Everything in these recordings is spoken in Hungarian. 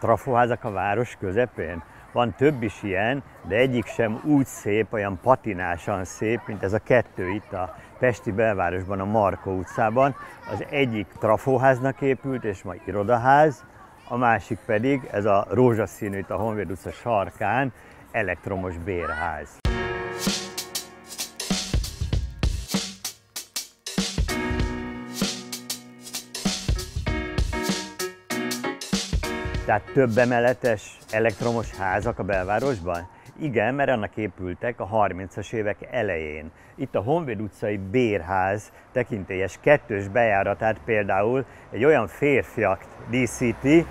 trafóházak a város közepén? Van több is ilyen, de egyik sem úgy szép, olyan patinásan szép, mint ez a kettő itt a Pesti belvárosban, a Markó utcában. Az egyik trafóháznak épült, és ma irodaház, a másik pedig, ez a rózsaszínű itt a Honvéd utca sarkán, elektromos bérház. Tehát több emeletes elektromos házak a belvárosban? Igen, mert annak épültek a 30-as évek elején. Itt a Honvéd utcai bérház tekintélyes kettős bejáratát például egy olyan férfiak díszíti,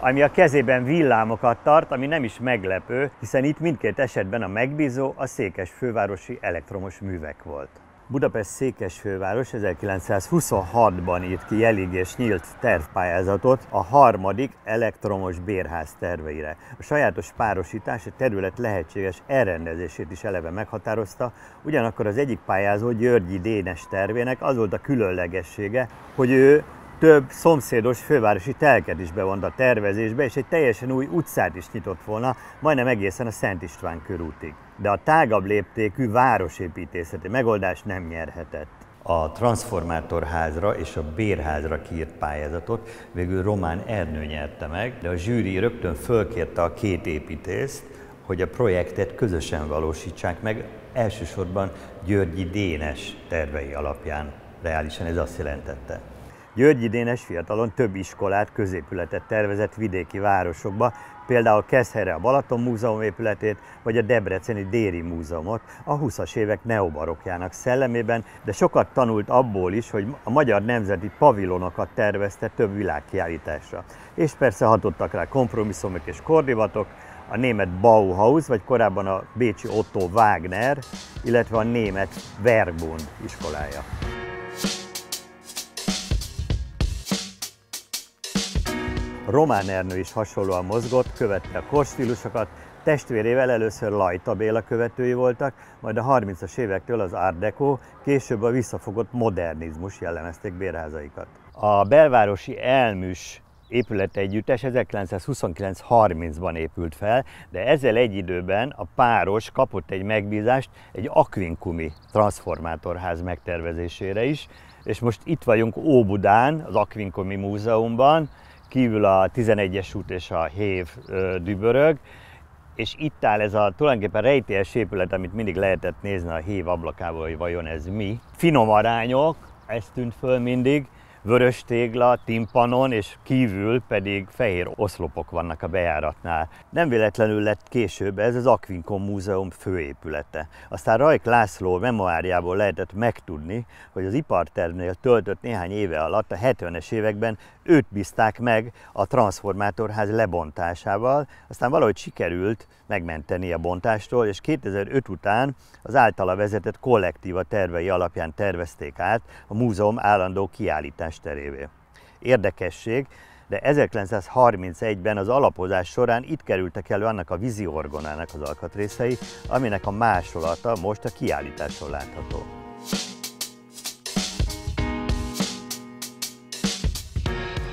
ami a kezében villámokat tart, ami nem is meglepő, hiszen itt mindkét esetben a megbízó a székes fővárosi elektromos művek volt. Budapest székesfőváros 1926-ban írt ki jelig és nyílt tervpályázatot a harmadik elektromos bérház terveire. A sajátos párosítás a terület lehetséges elrendezését is eleve meghatározta, ugyanakkor az egyik pályázó Györgyi Dénes tervének az volt a különlegessége, hogy ő több szomszédos fővárosi telket is bevont a tervezésbe, és egy teljesen új utcát is nyitott volna, majdnem egészen a Szent István körútig. De a tágabb léptékű városépítészeti megoldás nem nyerhetett. A transformátorházra és a bérházra kiírt pályázatot végül Román Ernő nyerte meg, de a zsűri rögtön fölkérte a két építészt, hogy a projektet közösen valósítsák meg, elsősorban Györgyi Dénes tervei alapján. Reálisan ez azt jelentette. Györgyi Dénes fiatalon több iskolát, középületet tervezett vidéki városokba, például Keszhelyre a Balaton Múzeum épületét, vagy a Debreceni Déri Múzeumot a 20-as évek neobarokjának szellemében, de sokat tanult abból is, hogy a magyar nemzeti pavilonokat tervezte több világkiállításra. És persze hatottak rá kompromisszumok és kordivatok, a német Bauhaus, vagy korábban a bécsi Otto Wagner, illetve a német Verbund iskolája. Román Ernő is hasonlóan mozgott, követte a korstílusokat, testvérével először Lajta Béla követői voltak, majd a 30-as évektől az Art Deco, később a visszafogott modernizmus jellemezték bérházaikat. A belvárosi elműs épület együttes 1929-30-ban épült fel, de ezzel egy időben a páros kapott egy megbízást egy akvinkumi transformátorház megtervezésére is, és most itt vagyunk Óbudán, az Akvinkumi Múzeumban, kívül a 11-es út és a Hév dübörög, és itt áll ez a tulajdonképpen rejtélyes épület, amit mindig lehetett nézni a Hév ablakából, hogy vajon ez mi. Finom arányok, ez tűnt föl mindig, vörös tégla, timpanon, és kívül pedig fehér oszlopok vannak a bejáratnál. Nem véletlenül lett később ez az Aquincom Múzeum főépülete. Aztán Rajk László memoárjából lehetett megtudni, hogy az ipartervnél töltött néhány éve alatt, a 70-es években őt bízták meg a transformátorház lebontásával, aztán valahogy sikerült megmenteni a bontástól, és 2005 után az általa vezetett kollektíva tervei alapján tervezték át a múzeum állandó kiállítás terévé. Érdekesség, de 1931-ben az alapozás során itt kerültek elő annak a vízi orgonának az alkatrészei, aminek a másolata most a kiállításon látható.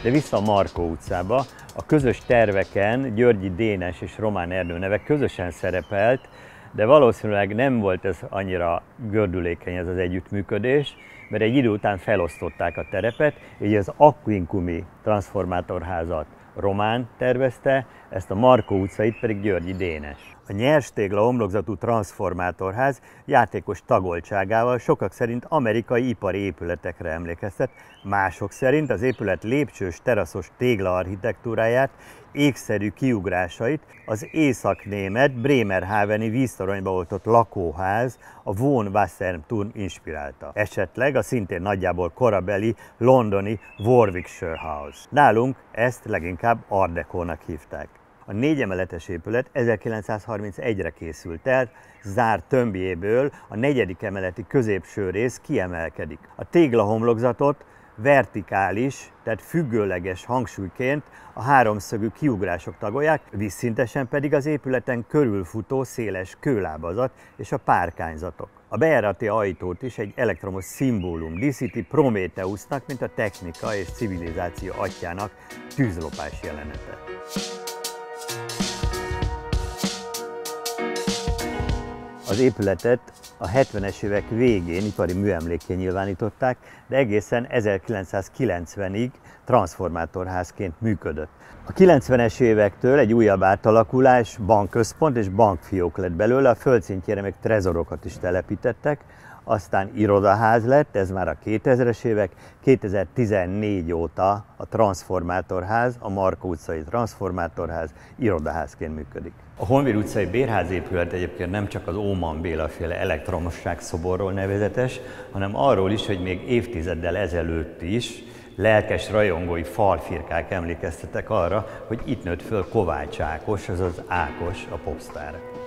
De vissza a Markó utcába, a közös terveken Györgyi Dénes és Román Erdő neve közösen szerepelt, de valószínűleg nem volt ez annyira gördülékeny ez az együttműködés, mert egy idő után felosztották a terepet, így az Aquincumi transformátorházat Román tervezte, ezt a Markó utcait pedig Györgyi Dénes. A nyers tégla homlokzatú transformátorház játékos tagoltságával sokak szerint amerikai ipari épületekre emlékeztet, mások szerint az épület lépcsős teraszos tégla architektúráját, égszerű kiugrásait az észak-német Bremerhaveni víztoronyba oltott lakóház, a Von Wasserturm inspirálta. Esetleg a szintén nagyjából korabeli londoni Warwickshire House. Nálunk ezt leginkább Art Deco-nak hívták. A négy emeletes épület 1931-re készült el, zárt tömbjéből a negyedik emeleti középső rész kiemelkedik. A téglahomlokzatot vertikális, tehát függőleges hangsúlyként a háromszögű kiugrások tagolják, vízszintesen pedig az épületen körülfutó széles kőlábazat és a párkányzatok. A bejárati ajtót is egy elektromos szimbólum díszíti Prométeusznak, mint a technika és civilizáció atyának tűzlopás jelenete. Az épületet a 70-es évek végén ipari műemlékké nyilvánították, de egészen 1990-ig transformátorházként működött. A 90-es évektől egy újabb átalakulás, bankközpont és bankfiók lett belőle, a földszintjére még trezorokat is telepítettek, aztán irodaház lett, ez már a 2000-es évek, 2014 óta a Transformátorház, a Marko utcai Transformátorház irodaházként működik. A Honvéd utcai bérház épület egyébként nem csak az Óman Béla féle elektromosság szoborról nevezetes, hanem arról is, hogy még évtizeddel ezelőtt is lelkes rajongói falfirkák emlékeztetek arra, hogy itt nőtt föl Kovács Ákos, azaz Ákos a popstar.